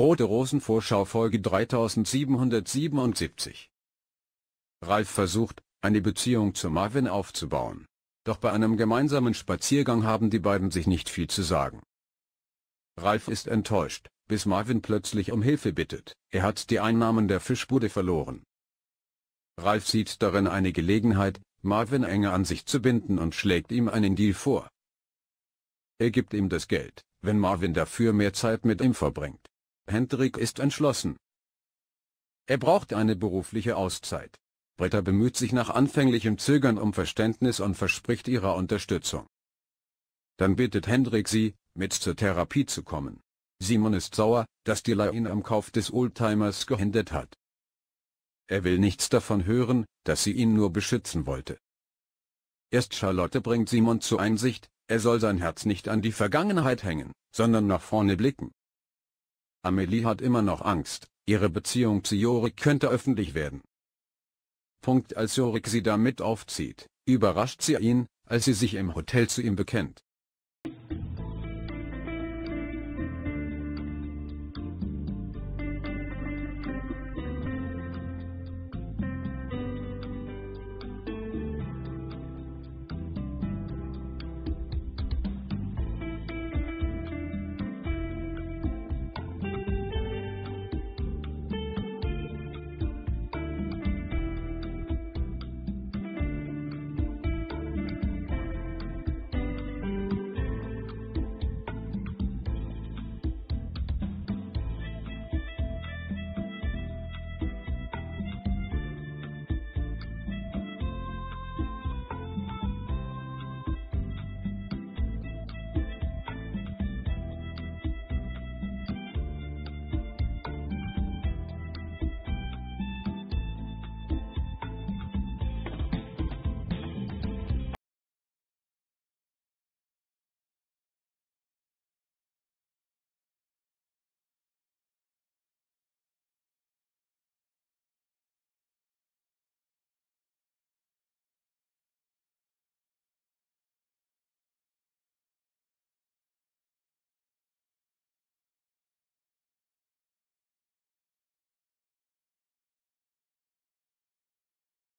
Rote Rosen Vorschau Folge 3777 Ralf versucht, eine Beziehung zu Marvin aufzubauen. Doch bei einem gemeinsamen Spaziergang haben die beiden sich nicht viel zu sagen. Ralf ist enttäuscht, bis Marvin plötzlich um Hilfe bittet, er hat die Einnahmen der Fischbude verloren. Ralf sieht darin eine Gelegenheit, Marvin enger an sich zu binden und schlägt ihm einen Deal vor. Er gibt ihm das Geld, wenn Marvin dafür mehr Zeit mit ihm verbringt. Hendrik ist entschlossen. Er braucht eine berufliche Auszeit. Britta bemüht sich nach anfänglichem Zögern um Verständnis und verspricht ihrer Unterstützung. Dann bittet Hendrik sie, mit zur Therapie zu kommen. Simon ist sauer, dass die ihn am Kauf des Oldtimers gehindert hat. Er will nichts davon hören, dass sie ihn nur beschützen wollte. Erst Charlotte bringt Simon zur Einsicht, er soll sein Herz nicht an die Vergangenheit hängen, sondern nach vorne blicken. Amelie hat immer noch Angst, ihre Beziehung zu Jorik könnte öffentlich werden. Punkt als Jorik sie damit aufzieht, überrascht sie ihn, als sie sich im Hotel zu ihm bekennt.